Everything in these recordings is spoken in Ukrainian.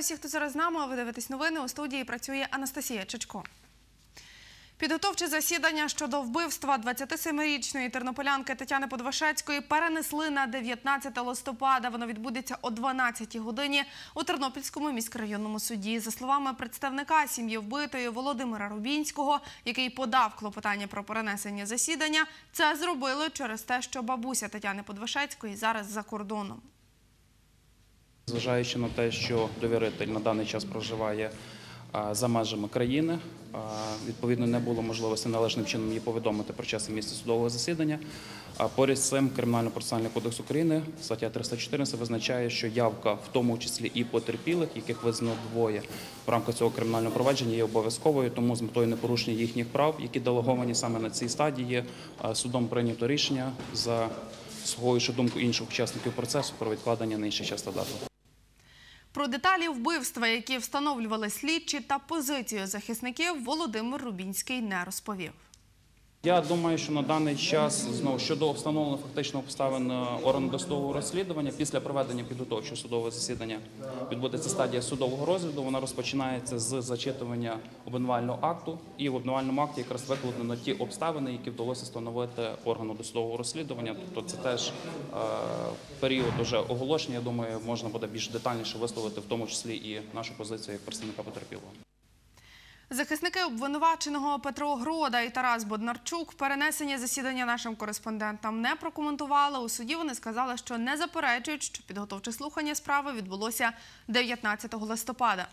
Вітаю всіх, хто зараз з нами. Ви дивитесь новини. У студії працює Анастасія Чечко. Підготовче засідання щодо вбивства 27-річної тернополянки Тетяни Подвашецької перенесли на 19 листопада. Воно відбудеться о 12-й годині у Тернопільському міськрайонному суді. За словами представника сім'ї вбитої Володимира Рубінського, який подав клопотання про перенесення засідання, це зробили через те, що бабуся Тетяни Подвашецької зараз за кордоном. Зважаючи на те, що довіритель на даний час проживає за межами країни, відповідно не було можливості належним чином її повідомити про час і місце судового засідання. А поряд з цим Кримінально-процесуальний кодекс України, стаття 314, визначає, що явка, в тому числі і потерпілих, яких визнано двоє в рамках цього кримінального провадження, є обов'язковою. Тому з метою непорушення їхніх прав, які делеговані саме на цій стадії, судом прийнято рішення за сховуючи думку інших учасників процесу про відкладення на інший час та дату. Про деталі вбивства, які встановлювали слідчі та позицію захисників, Володимир Рубінський не розповів. Я думаю, що на даний час знову щодо встановлення фактично обставин е, органу досудового розслідування після проведення підготовчого судового засідання відбудеться стадія судового розгляду. Вона розпочинається з зачитування обвинувального акту, і в обвинувальному акті якраз викладено ті обставини, які вдалося встановити органу досудового розслідування. Тобто це теж е, період уже оголошення. Я думаю, можна буде більш детальніше висловити, в тому числі і нашу позицію як представника потерпілого. Захисники обвинуваченого Петро Грода і Тарас Боднарчук перенесення засідання нашим кореспондентам не прокоментували. У суді вони сказали, що не заперечують, що підготовче слухання справи відбулося 19 листопада.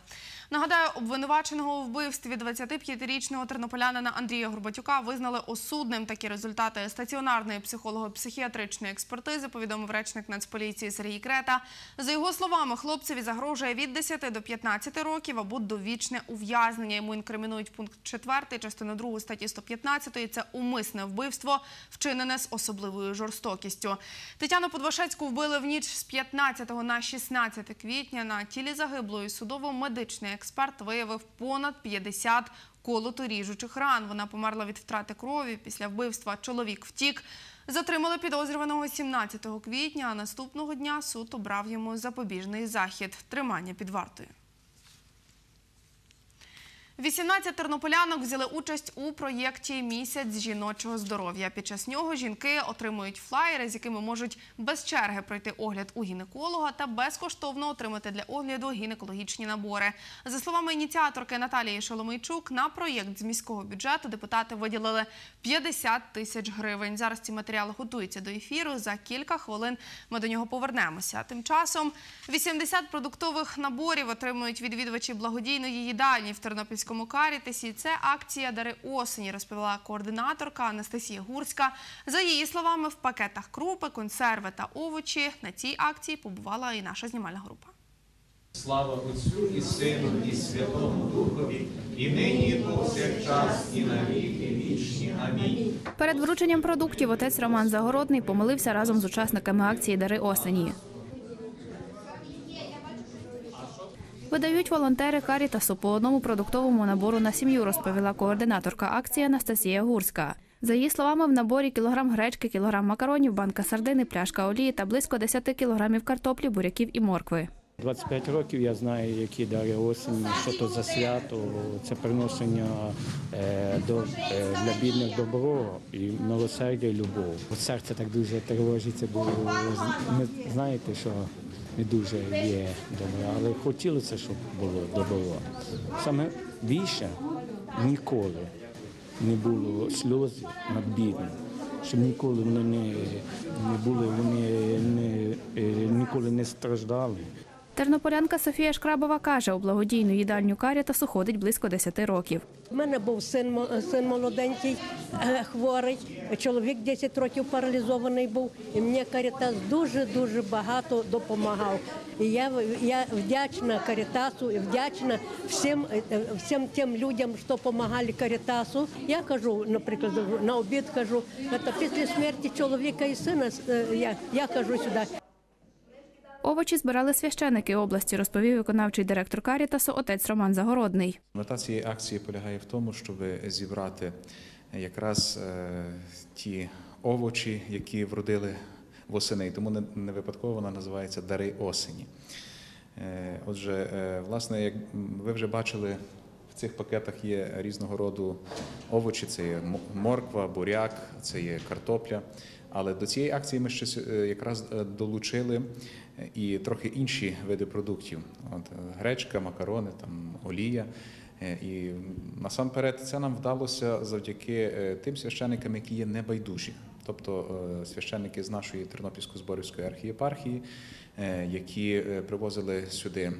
Нагадаю, обвинуваченого у вбивстві 25-річного тернополянина Андрія Горбатюка визнали осудним. Такі результати стаціонарної психолого-психіатричної експертизи повідомив речник Нацполіції Сергій Крета. За його словами, хлопцеві загрожує від 10 до 15 років або довічне ув'язнення. Йому інкримінують пункт 4 частину 2 статті 115 – це умисне вбивство, вчинене з особливою жорстокістю. Тетяну Подвашецьку вбили в ніч з 15 на 16 квітня. На тілі загиблої судово-медичний експерт виявив понад 50 колото-ріжучих ран. Вона померла від втрати крові. Після вбивства чоловік втік. Затримали підозрюваного 17 квітня, а наступного дня суд обрав йому запобіжний захід – тримання під вартою. 18 тернополянок взяли участь у проєкті Місяць жіночого здоров'я. Під час нього жінки отримують флаєри, з якими можуть без черги пройти огляд у гінеколога та безкоштовно отримати для огляду гінекологічні набори. За словами ініціаторки Наталії Шоломийчук, на проєкт з міського бюджету депутати виділили 50 тисяч гривень. Зараз ці матеріали готуються до ефіру. За кілька хвилин ми до нього повернемося. Тим часом 80 продуктових наборів отримують відвідувачі благодійної їдальні в Тернопільському Карітесі. Це акція Дари осені, розповіла координаторка Анастасія Гурська. За її словами, в пакетах крупи, консерви та овочі на цій акції побувала і наша знімальна група. Слава Отцю і Сину, і Святому Духові, і нині, і повсякчас, і на віки вічні. Амінь. Перед врученням продуктів отець Роман Загородний помолився разом з учасниками акції Дари осені. Видають волонтери Карітасу по одному продуктовому набору на сім'ю, розповіла координаторка акції Анастасія Гурська. За її словами, в наборі кілограм гречки, кілограм макаронів, банка сардини, пляшка олії та близько 10 кілограмів картоплі, буряків і моркви. 25 років я знаю, які дари осені, що то за свято, це приношення е, до, е, для бідних добро і милосердя і любов. Серце так дуже тривожиться, бо ми знаєте, що не дуже є добре, але хотілося, щоб було добро. Саме більше ніколи не було сльоз над бідним. Щоб ніколи вони не, не були, вони не, е, ніколи не страждали. Тернополянка Софія Шкрабова каже, у благодійну їдальню Карітасу ходить близько 10 років. У мене був син, син молоденький, е, хворий, чоловік 10 років паралізований був, і мені Карітас дуже-дуже багато допомагав. І я, я вдячна Карітасу і вдячна всім, е, е, всім тим людям, що допомагали Карітасу. Я кажу, наприклад, на обід кажу, після смерті чоловіка і сина я, я кажу сюди. Овочі збирали священики області, розповів виконавчий директор Карітасу отець Роман Загородний. Мета цієї акції полягає в тому, щоб зібрати якраз е, ті овочі, які вродили восени. Тому не- випадково вона називається Дари осені. Е, Отже, е, власне, як ви вже бачили, в цих пакетах є різного роду овочі: це є морква, буряк, це є картопля. Але до цієї акції ми ще е, якраз е, долучили е, і трохи інші види продуктів: От, гречка, макарони, там олія. І насамперед це нам вдалося завдяки тим священникам, які є небайдужі, тобто священники з нашої Тернопільсько-Зборівської архієпархії, які привозили сюди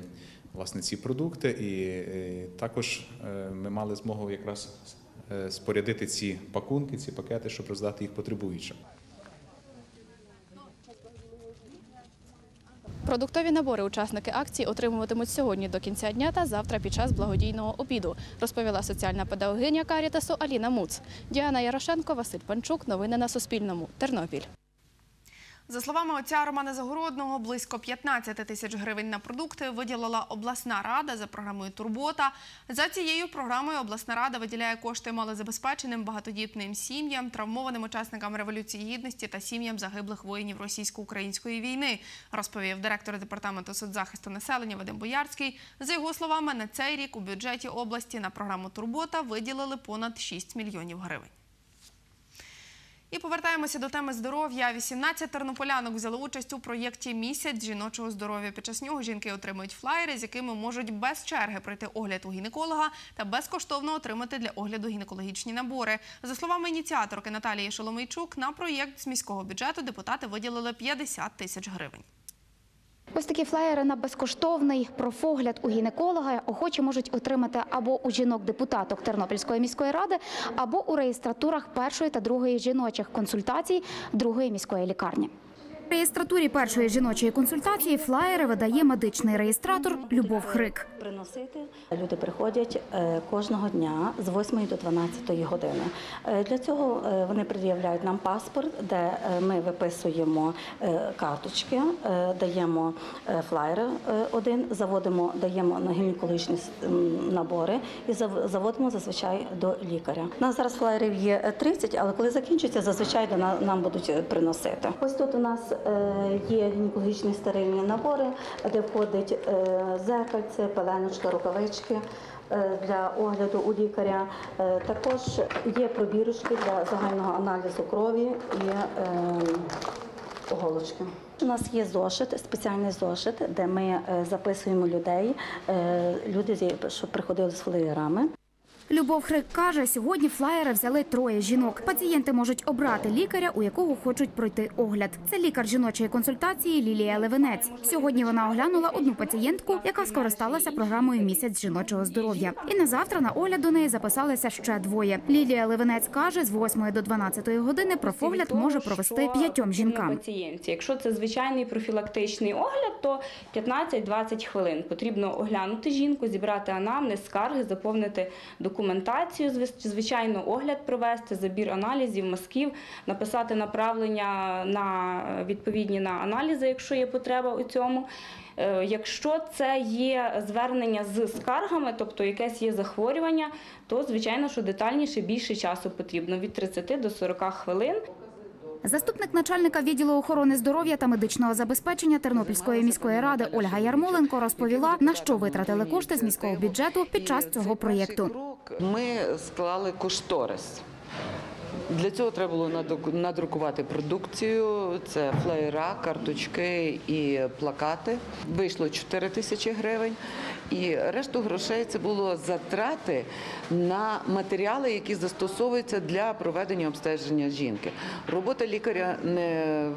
власне ці продукти, і також ми мали змогу якраз спорядити ці пакунки, ці пакети, щоб роздати їх потребуючим. Продуктові набори учасники акції отримуватимуть сьогодні до кінця дня та завтра під час благодійного обіду, розповіла соціальна педагогиня Карітасу Аліна Муц. Діана Ярошенко, Василь Панчук. Новини на Суспільному. Тернопіль. За словами отця Романа Загородного, близько 15 тисяч гривень на продукти виділила обласна рада за програмою Турбота. За цією програмою обласна рада виділяє кошти малозабезпеченим багатодітним сім'ям, травмованим учасникам революції гідності та сім'ям загиблих воїнів російсько-української війни, розповів директор департаменту соцзахисту населення Вадим Боярський. За його словами, на цей рік у бюджеті області на програму Турбота виділили понад 6 мільйонів гривень. І повертаємося до теми здоров'я. 18 тернополянок взяли участь у проєкті Місяць жіночого здоров'я. Під час нього жінки отримують флаєри, з якими можуть без черги пройти огляд у гінеколога та безкоштовно отримати для огляду гінекологічні набори. За словами ініціаторки Наталії Шоломийчук, на проєкт з міського бюджету депутати виділили 50 тисяч гривень. Ось такі флаєри на безкоштовний профогляд у гінеколога охочі можуть отримати або у жінок-депутаток Тернопільської міської ради, або у реєстратурах першої та другої жіночих консультацій другої міської лікарні. В реєстратурі першої жіночої консультації флаєри видає медичний реєстратор Любов Хрик. Приносити люди приходять е, кожного дня з 8 до 12 години. Е, Для цього е, вони пред'являють нам паспорт, де ми виписуємо карточки, даємо флаєр один, заводимо, даємо на гінекологічні набори і заводимо зазвичай до лікаря. У нас зараз флаєрів є е, 30, але коли закінчиться, зазвичай нам будуть приносити. Ось тут у нас є гінекологічні стерильні набори, де входить е, зеркальце, пеленочка, рукавички. е, Для огляду у лікаря Е, також є пробірочки для загального аналізу крові і е, оголочки. У нас є зошит, спеціальний зошит, де ми е, записуємо людей, е, люди, що приходили з флеєрами. Любов Хрик каже, сьогодні флаєри взяли троє жінок. Пацієнти можуть обрати лікаря, у якого хочуть пройти огляд. Це лікар жіночої консультації Лілія Левенець. Сьогодні вона оглянула одну пацієнтку, яка скористалася програмою Місяць жіночого здоров'я. І на завтра на огляд до неї записалися ще двоє. Лілія Левенець каже, з 8 до 12 години профогляд може провести п'ятьом жінкам. Якщо це звичайний профілактичний огляд, то 15-20 хвилин потрібно оглянути жінку, зібрати анамнез, скарги, заповнити документацію, звичайно, огляд провести, забір аналізів, мазків, написати направлення на відповідні на аналізи, якщо є потреба у цьому. Е, Якщо це є звернення з скаргами, тобто якесь є захворювання, то звичайно, що детальніше більше часу потрібно від 30 до 40 хвилин. Заступник начальника відділу охорони здоров'я та медичного забезпечення Тернопільської міської ради Ольга Ярмоленко розповіла, на що витратили кошти з міського бюджету під час цього проєкту. Ми склали кошторис. Для цього треба було надрукувати продукцію. Це флеєра, карточки і плакати. Вийшло 4 тисячі гривень. І решту грошей це було затрати на матеріали, які застосовуються для проведення обстеження жінки. Робота лікаря не,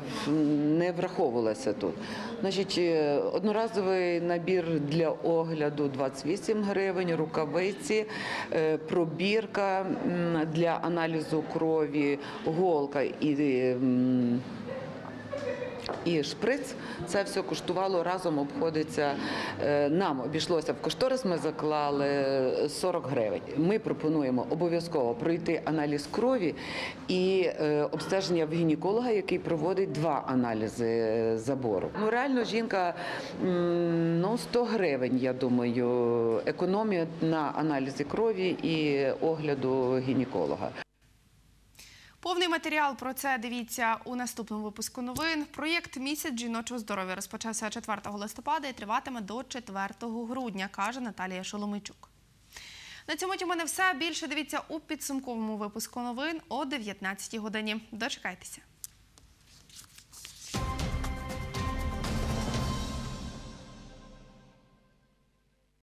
не враховувалася тут. Значить, е, одноразовий набір для огляду 28 гривень, рукавиці, е, пробірка для аналізу крові, голка і. і шприц це все коштувало разом, обходиться е, нам. Обійшлося в кошторис. Ми заклали 40 гривень. Ми пропонуємо обов'язково пройти аналіз крові і е, обстеження в гінеколога, який проводить два аналізи е, забору. Ну реально жінка ну 100 гривень. Я думаю, економія на аналізі крові і огляду гінеколога. Повний матеріал про це дивіться у наступному випуску новин. Проєкт Місяць жіночого здоров'я розпочався 4 листопада і триватиме до 4 грудня, каже Наталія Шоломичук. На цьому у мене все. Більше дивіться у підсумковому випуску новин о 19 годині. Дочекайтеся.